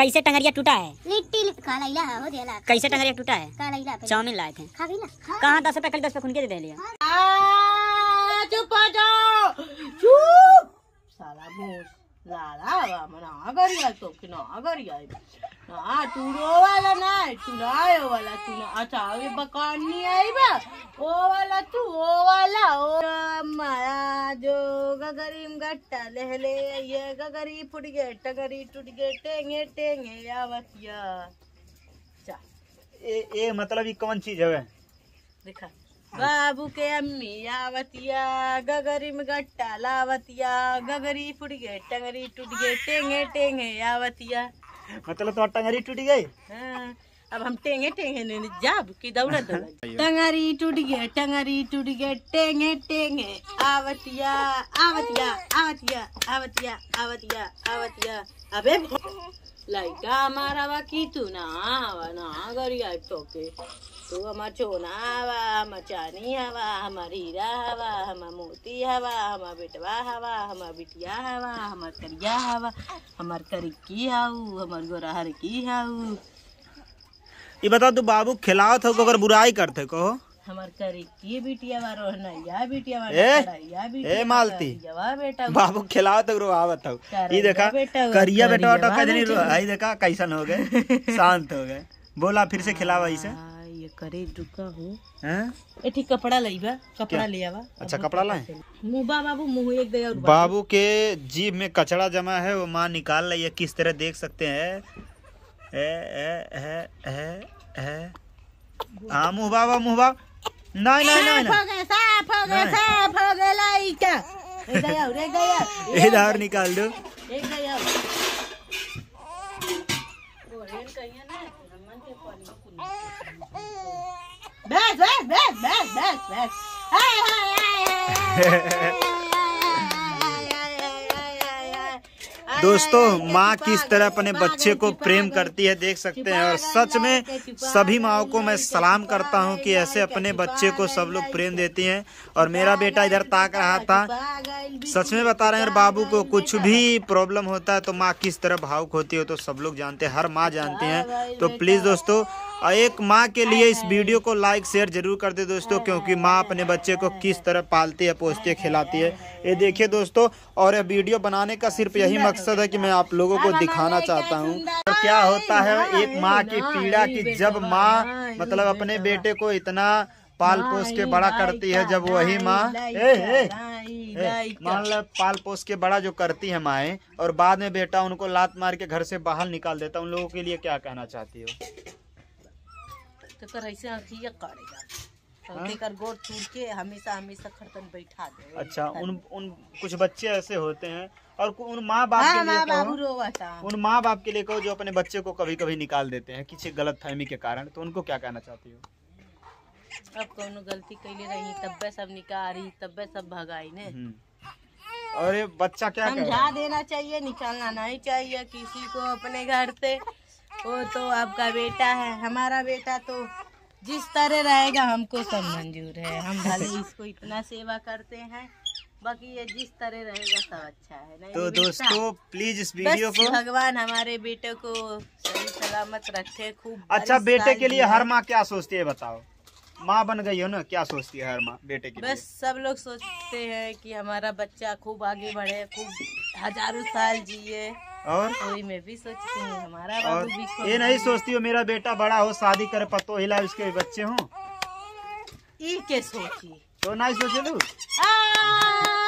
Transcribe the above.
कैसे टंगरिया टूटा है? लिट्टी लिट्टी हो देला कैसे टंगरिया टूटा है? चाउमीन लाए थे। कहाँ दस रुपए खाली दस रुपए खुन के दे लिया चुप हो जाओ। चुप। साला भूस लाला मना तो कि ना ना तू रो वाला ना तू ना आयो वाला तू ना अच्छा ये बकान नहीं आई बा। ओ वाला तू ओ वाला ओ माया जो। गगरीम गट्टा ले ले ये गगरी फुट गए टगरी टूट गए टेंगे टेंगे यावतिया ए, ए मतलब ये कौन चीज़ है देखा। बाबू के अम्मी यावतिया गगरी में गट्टा लावतिया गगरी फुट गए टंगरी टूट गए टेंगे टेंगे यावतिया मतलब तो टंगरी टूट गई? हाँ, अब हम टेंगे टेंगे ने जाब की दौड़ा दौड़ा टंगरी टूट गए टंगरी टूट गए टेंगे टेंगे। आवतिया आवतिया आवतिया आवतिया आवतिया आवतिया। अबे लाइटा हमारा वा की तू ना आवा ना गरी आई तो के तू हमार चोना हवा हमार चानी हवा हमार हीरा हवा हमार मोती हवा हमार बेटवा हवा हमार बिटिया हवा हमार करिया हवा हमार करिकी हाउ हमार गोरहर की हाउ ये बता तू बाबू खिलाओ हो अगर बुराई करते कहो। बाबू हो हो करिया ये देखा करिया बेटा बेटा कजनी देखा कैसन हो गए शांत हो गए। बोला फिर से खिलावा इसे ये करे रुका हूँ। हैं? एठी कपड़ा लईबा कपड़ा ले आवा। अच्छा कपड़ा लाए? मुबा बाबू मुँह एक दे बाबू के जीभ में कचड़ा जमा है वो माँ निकाल रही है किस तरह देख सकते हैं? हाँ मुँह बाबा मुँह बाब नहीं नहीं नहीं साफ़ हो गए साफ़ हो गए लाइका इधर निकाल दो। के पानी बस बस बस बस बस बस। हाय हाय हाय हाय। दोस्तों, माँ किस तरह अपने बच्चे को प्रेम करती है देख सकते हैं। और सच में सभी माओ को मैं सलाम करता हूँ कि ऐसे अपने बच्चे को सब लोग प्रेम देती हैं। और मेरा बेटा इधर ताक रहा था। सच में बता रहे हैं बाबू को कुछ भी प्रॉब्लम होता है तो माँ किस तरह भावुक होती है तो सब लोग जानते हैं, हर माँ जानती हैं। तो प्लीज़ दोस्तों एक माँ के लिए इस वीडियो को लाइक शेयर ज़रूर कर दे दोस्तों क्योंकि माँ अपने बच्चे को किस तरह पालती है पोसती है खिलाती है। ये देखिए दोस्तों और ये वीडियो बनाने का सिर्फ़ यही मकसद है कि मैं आप लोगों को दिखाना चाहता हूँ। तो क्या होता है एक माँ की पीड़ा की जब माँ मतलब अपने बेटे। को इतना पाल पोस के बड़ा करती है जब वही माँ लो पाल पोस के बड़ा जो करती है माए और बाद में बेटा उनको लात मार के घर से बाहर निकाल देता उन लोगों के लिए क्या कहना चाहती हो? तो कर ऐसे अथिया करेगा तो कर गोर चूर के हमेशा हमेशा खड़कन बैठा दे। अच्छा उन उन कुछ बच्चे ऐसे होते हैं और उन माँ बाप हाँ के लिए कहो। उन माँ बाप के लिए कहो जो अपने बच्चे को कभी कभी निकाल देते हैं किसी गलत फहमी के कारण। तो उनको क्या कहना चाहती हो? अब कौनो गलती कैले रही? तब्बे सब निकारी तब्बे सब भगाई ने। हम्म। और ये बच्चा क्या समझा देना चाहिए निकालना नहीं चाहिए किसी को अपने घर से। वो तो आपका बेटा है हमारा बेटा तो जिस तरह रहेगा हमको सब मंजूर है। हम भले इसको इतना सेवा करते हैं बाकी ये जिस तरह रहेगा सब अच्छा है नहीं तो दोस्तों प्लीज़ इस वीडियो को भगवान हमारे बेटे को सही सलामत रखे खूब अच्छा बेटे के लिए हर माँ क्या सोचती है बताओ। माँ बन गई हो ना क्या सोचती है हर माँ बेटे की लिए? बस सब लोग सोचते हैं कि हमारा बच्चा खूब आगे बढ़े खूब हज़ारों साल जिए। और? वही मैं भी सोचती हूँ हमारा और भी ये नहीं सोचती हो मेरा बेटा बड़ा हो शादी करे पतो हिला उसके बच्चे हो? ई के सोची तो नहीं सोचे लू आ,